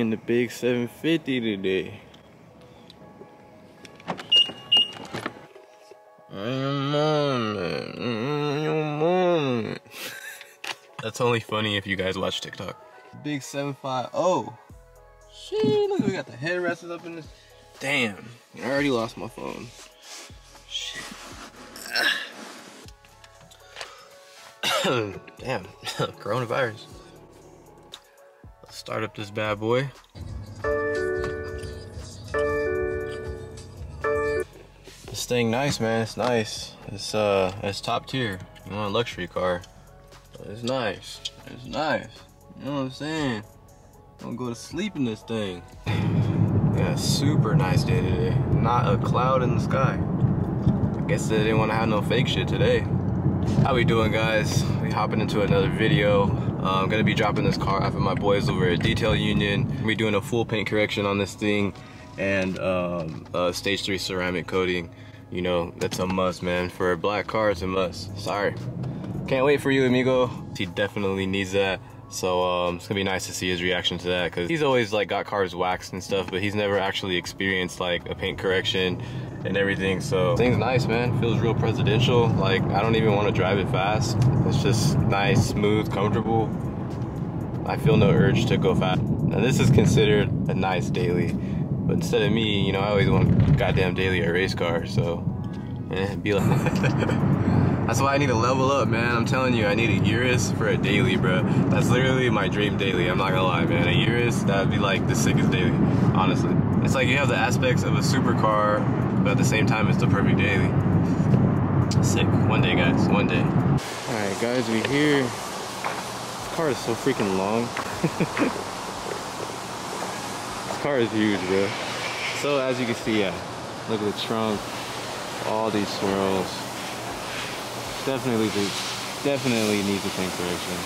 in the big 750 today. That's only funny if you guys watch TikTok. Big 750. Shit, look, we got the headrests up in this. Damn, I already lost my phone. Shit. Damn, coronavirus. Start up this bad boy. This thing nice, man. It's nice. It's uh, it's top tier. You want a luxury car? It's nice. It's nice. You know what I'm saying? Don't go to sleep in this thing. Yeah, super nice day today. Not a cloud in the sky. I guess they didn't want to have no fake shit today. How we doing, guys? We hopping into another video. Uh, I'm gonna be dropping this car off at my boys over at Detail Union. We're doing a full paint correction on this thing and um, stage three ceramic coating. You know, that's a must, man. For a black car, it's a must. Sorry. Can't wait for you, amigo. He definitely needs that. So um, it's gonna be nice to see his reaction to that because he's always like got cars waxed and stuff, but he's never actually experienced like a paint correction and everything. So thing's nice, man. Feels real presidential. Like I don't even want to drive it fast. It's just nice, smooth, comfortable. I feel no urge to go fast. Now this is considered a nice daily, but instead of me, you know, I always want goddamn daily a race car. So, eh, be like. That's why I need to level up, man. I'm telling you, I need a Urus for a daily, bro. That's literally my dream daily. I'm not gonna lie, man. A Urus, that'd be like the sickest daily, honestly. It's like you have the aspects of a supercar, but at the same time, it's the perfect daily. Sick. One day, guys. One day. All right, guys, we here. This car is so freaking long. this car is huge, bro. So as you can see, yeah, look at the trunk, all these swirls definitely definitely needs a paint correction.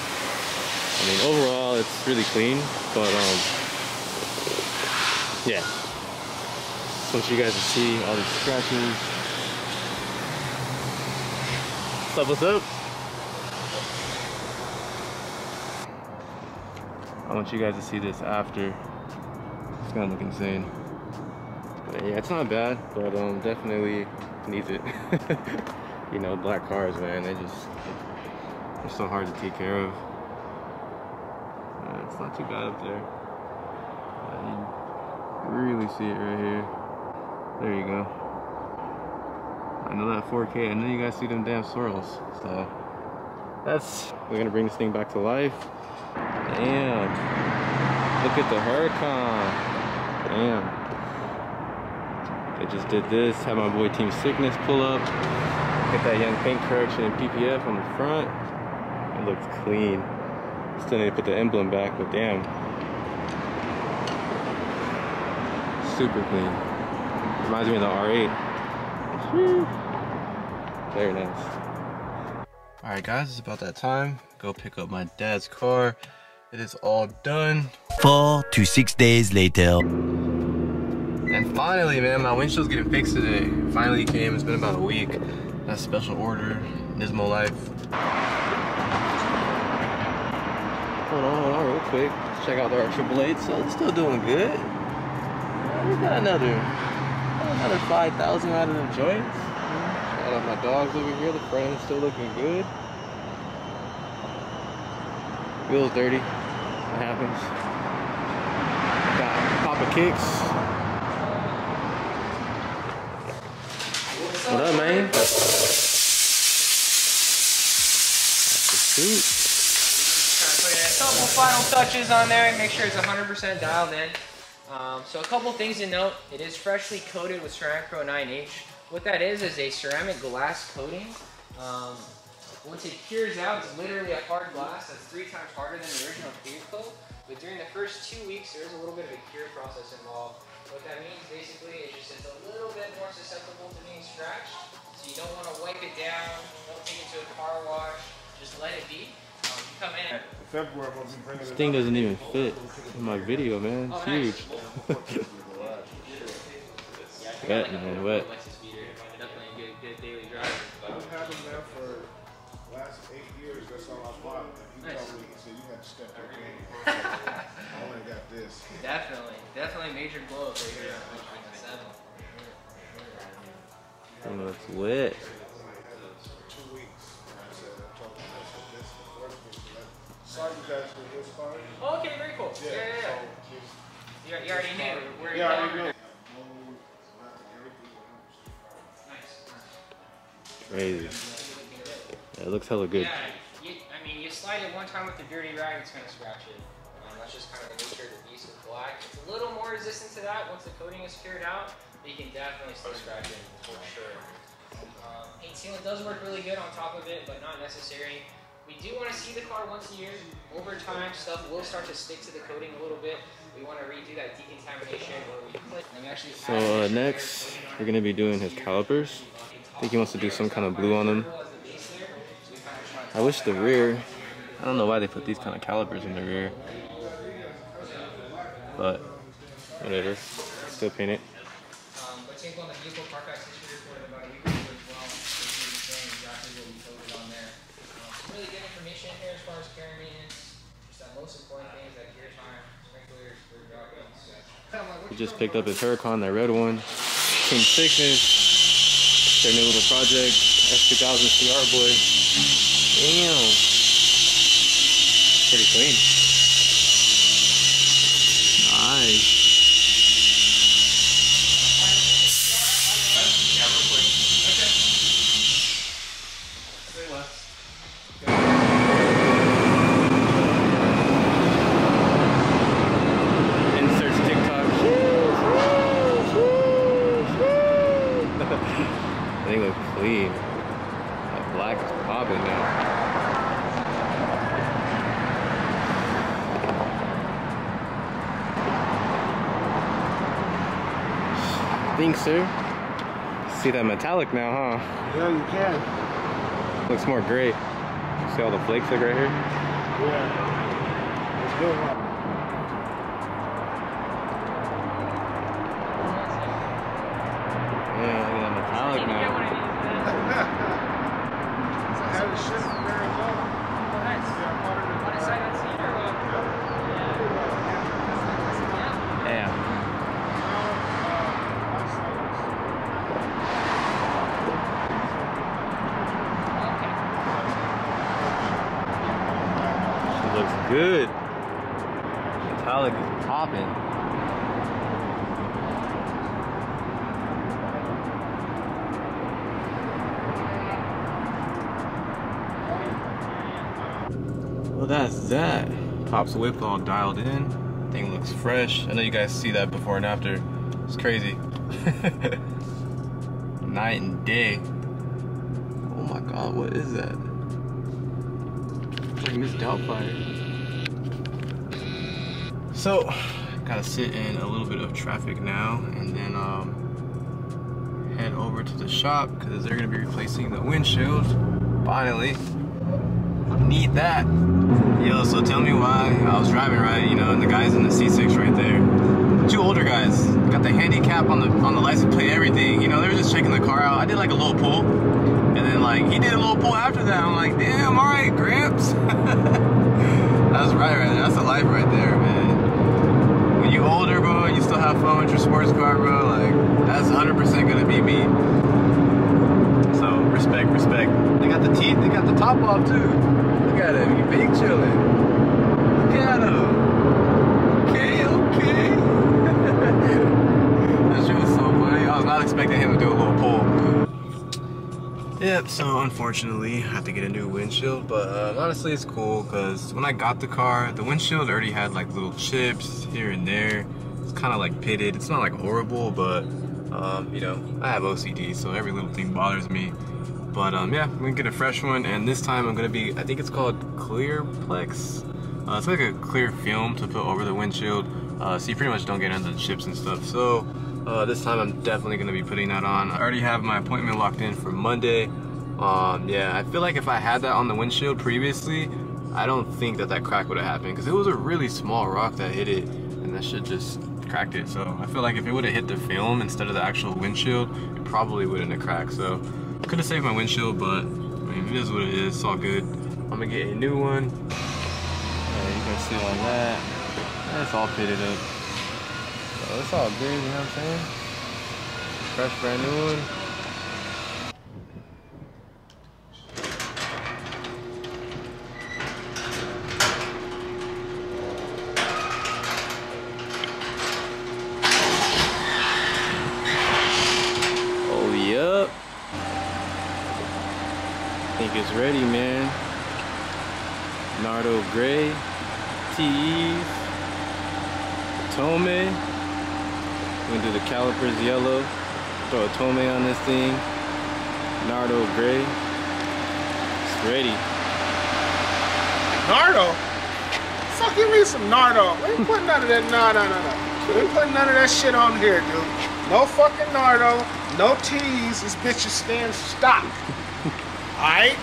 I mean, overall, it's really clean, but um, yeah. Just want you guys to see all these scratches. What's up? What's up? I want you guys to see this after. It's gonna look insane. But yeah, it's not bad, but um, definitely needs it. you know, black cars, man, they just, they're so hard to take care of. Uh, it's not too bad up there. Uh, you really see it right here. There you go. I know that 4K, and then you guys see them damn swirls. So, that's, we're gonna bring this thing back to life. Damn. Look at the Huracan. Damn. They just did this, had my boy Team Sickness pull up. Get that young paint correction and PPF on the front. It looks clean. Still need to put the emblem back, but damn. Super clean. Reminds me of the R8. Very nice. Alright guys, it's about that time. Go pick up my dad's car. It is all done. Four to six days later. And finally, man, my windshield's getting fixed today. Finally came, it's been about a week. That's special order, Nismo Life. Hold on, hold on real quick. Check out our triple eight. So it's still doing good. we got another another 5,000 out of the joints. Shout out my dogs over here. The front is still looking good. Wheels dirty. What happens? Got Papa Kicks. What up, man? That's the suit. Put a couple final touches on there and make sure it's 100% dialed in. Um, so a couple things to note. It is freshly coated with Ceramic Pro 9H. What that is is a ceramic glass coating. Um, once it cures out, it's literally a hard glass that's three times harder than the original clear coat. But during the first two weeks, there is a little bit of a cure process involved. What that means basically is just it's a little bit more susceptible to being scratched. So you don't want to wipe it down, don't take it to a car wash, just let it be. You come in. This thing doesn't even fit in my video, man. It's oh, huge. wet, man, wet. Definitely a good, good daily driver. I've had them there for last eight years. That's all I bought. You nice. probably said you had to step up I only got this. this. Definitely, definitely major blow up right here. Thing looks wet. You, you already knew where Yeah, I you're already going. know. Nice. Crazy. Yeah, it looks hella good. Yeah, you, I mean, you slide it one time with the dirty rag, it's gonna scratch it. Um, that's just kind of the nature of the beast with black. It's a little more resistant to that once the coating is cured out, but you can definitely still scratch it for sure. Um, paint sealant does work really good on top of it, but not necessary. We do want to see the car once a year. Over time, stuff will start to stick to the coating a little bit. We want to redo that decontamination where we put, and we actually So uh, next, we're gonna be doing his calipers. I think he wants to do some kind of blue on them. I wish the rear. I don't know why they put these kind of calipers in the rear, but whatever. Still paint it. Um, but take on the vehicle Carfax history report about a week ago as well. It's saying exactly what we coded on there. Some really good information here as far as care and. Just that most important things like gear time, sprinklers, rear He just picked up his Huracan, that red one. King Sixes. Their new little project. S2000 CR boy. Damn. Pretty clean. Nice. Inserts TikTok. they look clean. That black is popping now. Thanks, sir. See that metallic now, huh? Yeah, you can. Looks more gray. See all the flakes like right here? Yeah. It's good that's that. Pop's whip all dialed in. Thing looks fresh. I know you guys see that before and after. It's crazy. Night and day. Oh my god, what is that? It's like Miss Doubtfire. So, gotta sit in a little bit of traffic now and then um, head over to the shop because they're gonna be replacing the windshield. Finally. Need that. Yo, so tell me why I was driving right, you know, and the guys in the C6 right there. Two older guys, got the handicap on the on the license plate, everything. You know, they were just checking the car out. I did like a little pull, and then like he did a little pull after that. I'm like, damn, all right, Gramps. That's right, right there. That's a life right there, man. When you're older, bro, and you still have fun with your sports car, bro. Like that's 100% gonna be me. So respect, respect. They got the teeth, they got the top off too. Him, he big chilling. Look at him. Okay, okay. that shit was so funny. I was not expecting him to do a little pull. Yep, so unfortunately, I had to get a new windshield, but um, honestly, it's cool because when I got the car, the windshield already had like little chips here and there. It's kind of like pitted. It's not like horrible, but um, you know, I have OCD, so every little thing bothers me. But um, yeah, I'm gonna get a fresh one, and this time I'm gonna be, I think it's called Clearplex. Uh, it's like a clear film to put over the windshield, uh, so you pretty much don't get into the chips and stuff. So uh, this time I'm definitely gonna be putting that on. I already have my appointment locked in for Monday. Um, yeah, I feel like if I had that on the windshield previously, I don't think that that crack would have happened because it was a really small rock that hit it, and that shit just cracked it. So I feel like if it would have hit the film instead of the actual windshield, it probably wouldn't have cracked. So could have saved my windshield, but I mean, it is what it is. It's all good. I'm gonna get a new one. You can see on that. It's all pitted up. So it's all good, you know what I'm saying? Fresh brand new one. Oh, yup. think it's Nardo Gray, TEs, Tome. We're gonna do the calipers yellow. Throw a Tome on this thing. Nardo Gray. It's ready. Nardo? Fuck you mean some Nardo? We ain't putting none of that, no, no, no, no. We ain't putting none of that shit on here, dude. No fucking Nardo, no teas. This bitch is stand stock. Alright?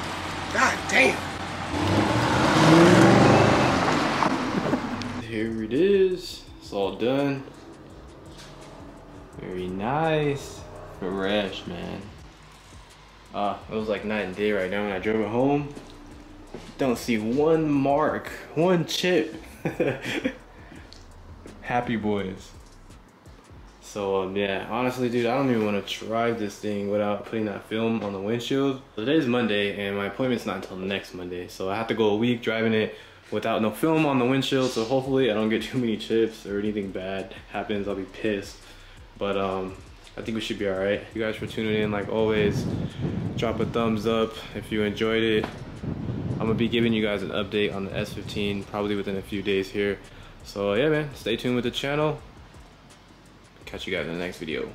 God damn. Here it is. It's all done. Very nice. Fresh, man. Uh, it was like night and day right now when I drove it home. Don't see one mark, one chip. Happy boys. So um, yeah, honestly, dude, I don't even want to drive this thing without putting that film on the windshield. Today's Monday, and my appointment's not until next Monday, so I have to go a week driving it without no film on the windshield. So hopefully, I don't get too many chips or anything bad happens. I'll be pissed. But um, I think we should be all right. You guys for tuning in, like always. Drop a thumbs up if you enjoyed it. I'm gonna be giving you guys an update on the S15 probably within a few days here. So yeah, man, stay tuned with the channel. Catch you guys in the next video.